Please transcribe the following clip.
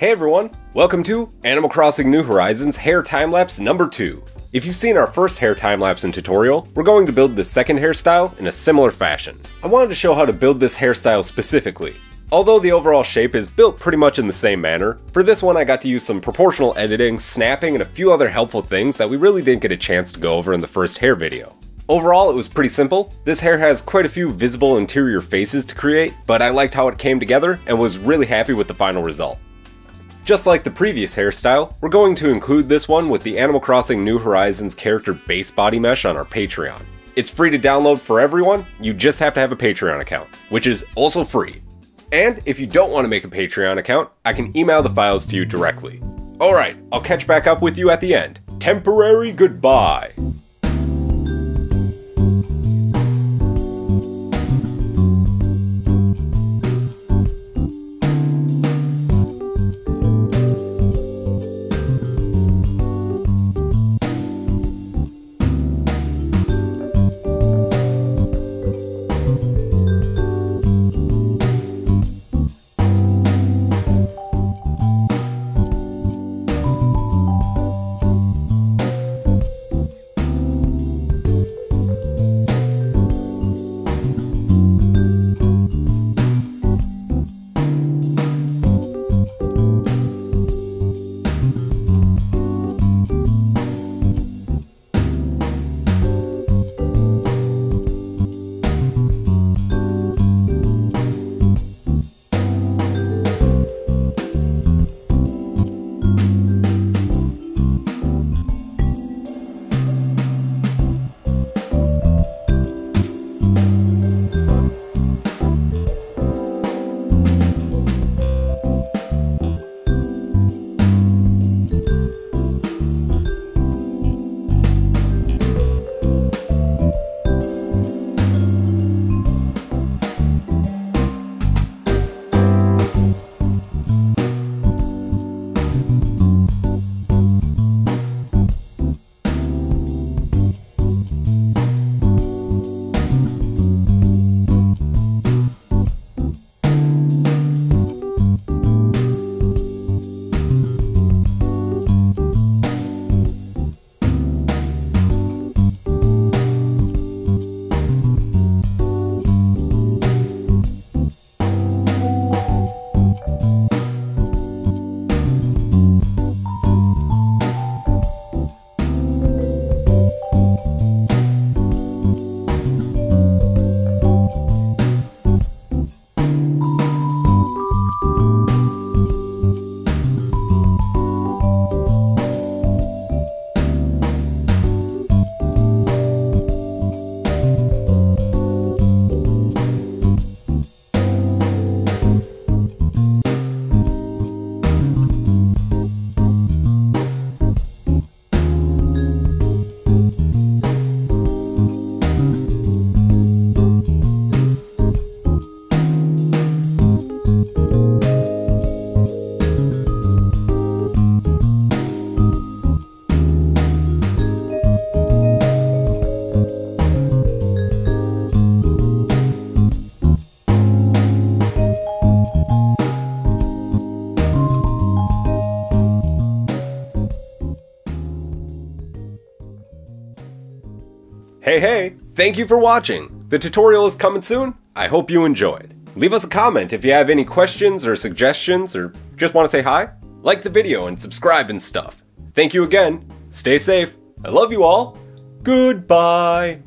Hey everyone, welcome to Animal Crossing New Horizons Hair Timelapse number 2. If you've seen our first hair timelapse and tutorial, we're going to build the second hairstyle in a similar fashion. I wanted to show how to build this hairstyle specifically. Although the overall shape is built pretty much in the same manner, for this one I got to use some proportional editing, snapping, and a few other helpful things that we really didn't get a chance to go over in the first hair video. Overall, it was pretty simple. This hair has quite a few visible interior faces to create, but I liked how it came together and was really happy with the final result. Just like the previous hairstyle, we're going to include this one with the Animal Crossing New Horizons character base body mesh on our Patreon. It's free to download for everyone, you just have to have a Patreon account, which is also free. And if you don't want to make a Patreon account, I can email the files to you directly. Alright, I'll catch back up with you at the end. Temporary goodbye! Hey hey, thank you for watching! The tutorial is coming soon, I hope you enjoyed. Leave us a comment if you have any questions or suggestions or just want to say hi. Like the video and subscribe and stuff. Thank you again, stay safe, I love you all, goodbye!